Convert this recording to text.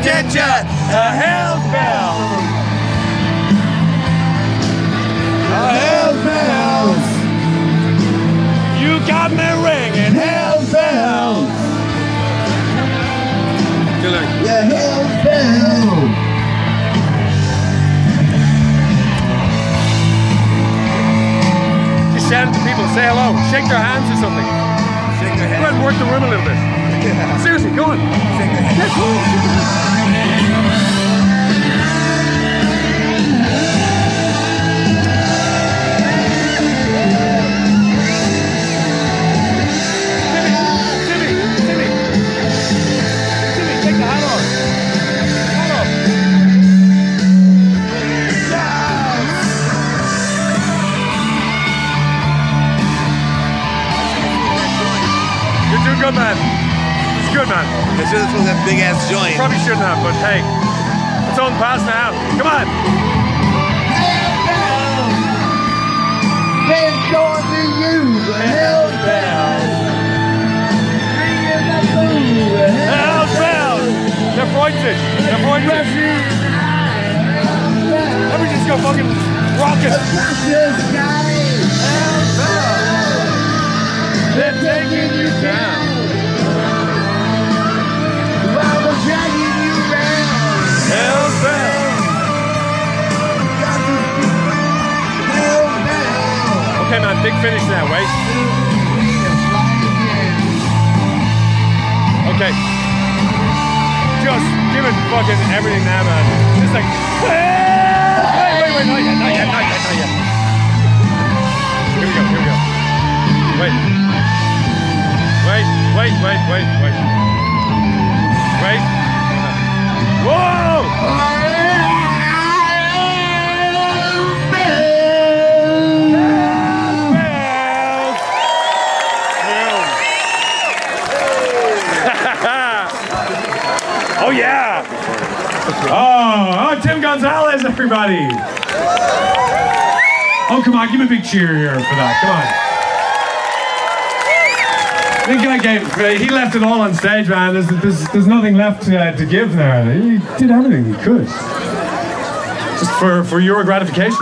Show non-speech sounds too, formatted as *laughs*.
get ya a hell's bell. A hell's bells. You got me ringing hell's bells. Yeah, hell's bells. Just shout at the people, say hello, shake their hands or something. Shake their Go ahead and work the room a little bit. Seriously, go on. Yeah, go good, man. It's good, man. I should have supposed to have big ass joint. Probably shouldn't have, but hey, it's on the pass now. Come on. They're going to you, the hell's bells. Ringing the boo, the Hell's bells. They're Freudsish. They're Freudsish. Let me just go fucking rock it. precious. They're taking you down. Okay, man, big finish now, wait. Okay. Just give it fucking everything now, man. Just like, *laughs* wait, wait, wait, not yet, not yet, not yet, not yet. Yeah! Oh, oh, Tim Gonzales, everybody! Oh, come on, give him a big cheer here for that. Come on. The guy gave, he left it all on stage, man. There's, there's, there's nothing left uh, to give there. He did everything he could. Just for, for your gratification.